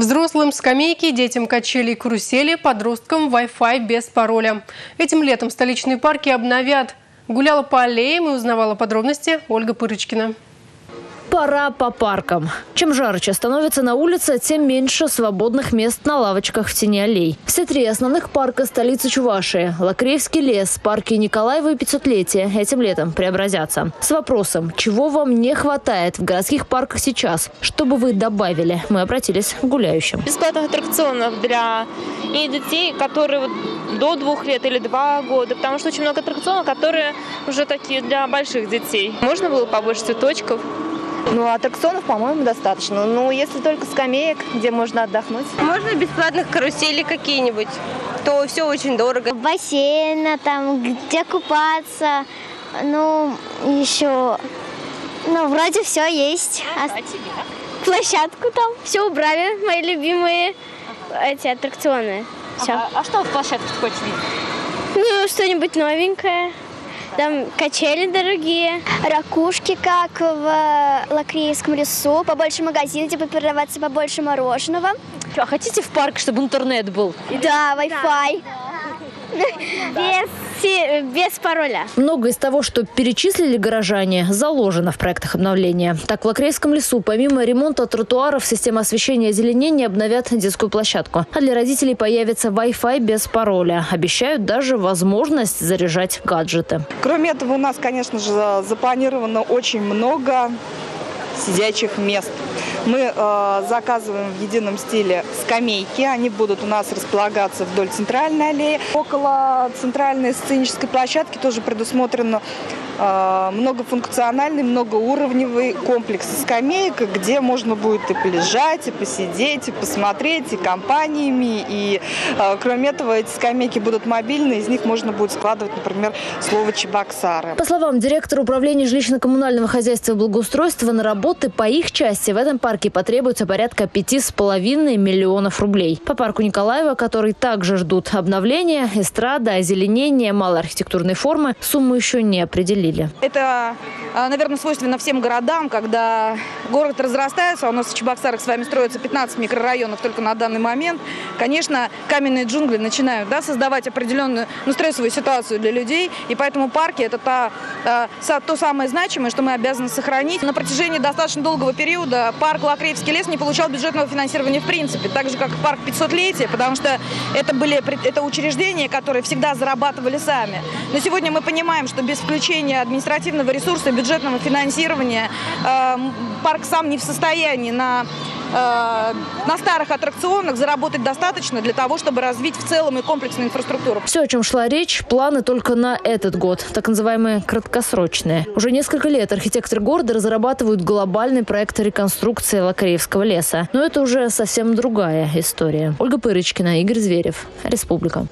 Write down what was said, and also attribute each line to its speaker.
Speaker 1: Взрослым скамейки, детям качели и карусели, подросткам Wi-Fi без пароля. Этим летом столичные парки обновят. Гуляла по аллеям и узнавала подробности Ольга Пырочкина.
Speaker 2: Пора по паркам. Чем жарче становится на улице, тем меньше свободных мест на лавочках в тени аллей. Все три основных парка столицы Чувашии – Лакреевский лес, парки Николаева и 500-летие – этим летом преобразятся. С вопросом, чего вам не хватает в городских парках сейчас, чтобы вы добавили, мы обратились к гуляющим.
Speaker 3: Бесплатных аттракционов для и детей, которые до двух лет или два года, потому что очень много аттракционов, которые уже такие для больших детей. Можно было побольше цветочков,
Speaker 4: ну, аттракционов, по-моему, достаточно. Ну, если только скамеек, где можно отдохнуть.
Speaker 5: Можно бесплатных каруселей какие-нибудь, то все очень дорого.
Speaker 6: Бассейна, там, где купаться, ну, еще, ну, вроде все есть.
Speaker 3: А, а тебе
Speaker 6: Площадку там, все убрали, мои любимые эти аттракционы. Все.
Speaker 3: А, а что в площадке хочешь видеть?
Speaker 6: Ну, что-нибудь новенькое. Там качели дорогие. Ракушки, как в Лакрейском лесу. Побольше магазинов, где продаваться побольше мороженого.
Speaker 2: А хотите в парк, чтобы интернет был?
Speaker 6: Да, Wi-Fi. Без, без пароля.
Speaker 2: Много из того, что перечислили горожане, заложено в проектах обновления. Так, в Лакрейском лесу помимо ремонта тротуаров, системы освещения и озеленения обновят детскую площадку. А для родителей появится Wi-Fi без пароля. Обещают даже возможность заряжать гаджеты.
Speaker 4: Кроме этого, у нас, конечно же, запланировано очень много сидячих мест. Мы э, заказываем в едином стиле скамейки. Они будут у нас располагаться вдоль центральной аллеи. Около центральной сценической площадки тоже предусмотрено э, многофункциональный, многоуровневый комплекс скамеек, где можно будет и полежать, и посидеть, и посмотреть, и компаниями. И э, кроме этого, эти скамейки будут мобильные, из них можно будет складывать, например, слово Чебоксары.
Speaker 2: По словам директора управления жилищно-коммунального хозяйства и благоустройства, на работы по их части в этом парке потребуется порядка пяти с половиной миллионов рублей. По парку Николаева, который также ждут обновления, эстрада, озеленение, малой архитектурной формы, сумму еще не определили.
Speaker 4: Это, а, наверное, свойственно всем городам, когда город разрастается, а у нас в Чебоксарах с вами строится 15 микрорайонов только на данный момент. Конечно, каменные джунгли начинают да, создавать определенную ну, стрессовую ситуацию для людей, и поэтому парки – это та, та, то самое значимое, что мы обязаны сохранить. На протяжении достаточно долгого периода парк Лакреевский лес не получал бюджетного финансирования в принципе, так же как парк 500-летия, потому что это были это учреждения, которые всегда зарабатывали сами. Но сегодня мы понимаем, что без включения административного ресурса, бюджетного финансирования э, парк сам не в состоянии на на старых аттракционах заработать достаточно для того, чтобы развить в целом и комплексную инфраструктуру.
Speaker 2: Все, о чем шла речь, планы только на этот год, так называемые краткосрочные. Уже несколько лет архитекторы города разрабатывают глобальный проект реконструкции Лакреевского леса. Но это уже совсем другая история. Ольга Пырочкина, Игорь Зверев, Республика.